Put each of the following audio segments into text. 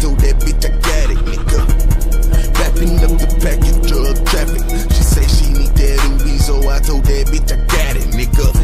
told that bitch I got it, nigga. Wrapping up the package, drug traffic. She say she need that oowee, so I told that bitch I got it, nigga.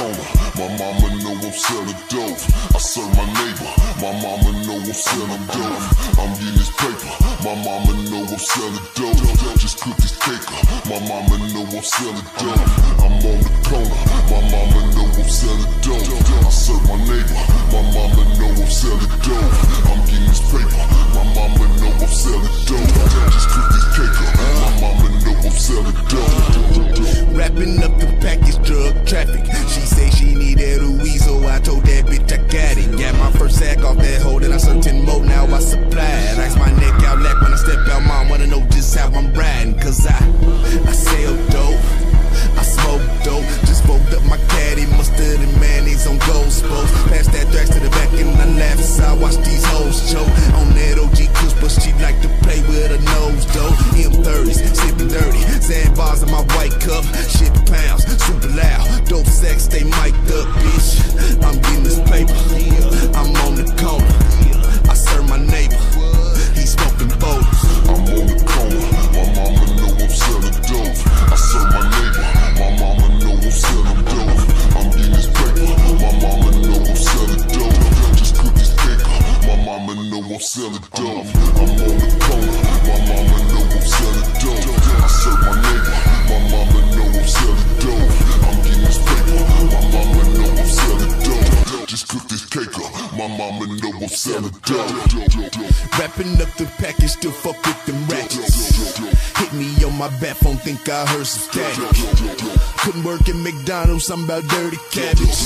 Corner, my mama know I'm selling dope. I serve my neighbor, my mama know I'm selling dope. I'm getting this paper, my mama know I'm selling dope. Just cook this cake up, my mama know I'm selling dope. I'm on the corner, my mama know I'm selling dope. Got my first sack off that hoe, then I searched in more, now I supply. Ice my neck out, Lac when I step out, mom wanna know just how I'm riding. Cause I'm selling dope. I'm on the corner, my mama know I'm selling dope. I serve my neighbor, my mama know I'm selling dope. Selling dope. Wrapping up the package, still fuck with them ratchets. Hit me on my bat phone, think I heard some static. Couldn't work at McDonald's, I'm about dirty cabbage.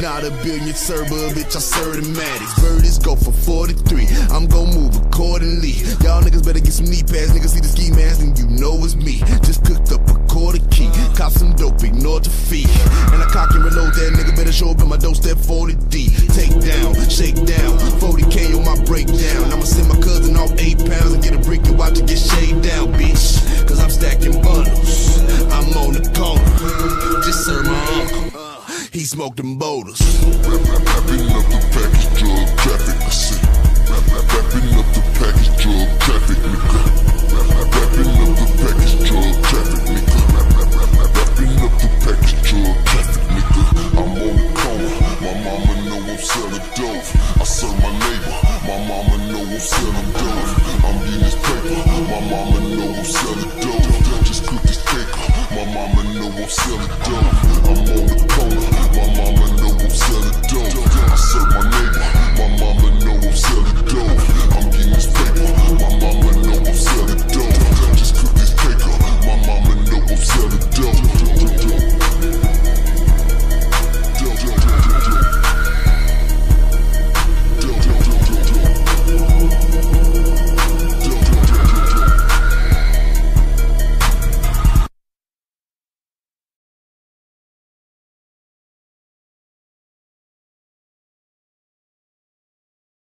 Not a billion server, bitch, I serve the Maddox. Birdies go for 43, I'm gon' move accordingly. Y'all niggas better get some knee pads, niggas see the ski mask, and you know it's me. Just cooked up a quarter key, cop some dope, ignore the fee. And I cock and reload that nigga, better show up in my doorstep 40D. Take down, shake down, 40k on my breakdown. I'ma send my cousin off 8 pounds and get a brick and watch it get shaved down, bitch. Cause I'm stacking bundles, I'm on the corner. Just serve my uncle, uh, he smoked them boulders. Wrapping up the package, drug traffic. Wrapping up the package, drug traffic, nigga.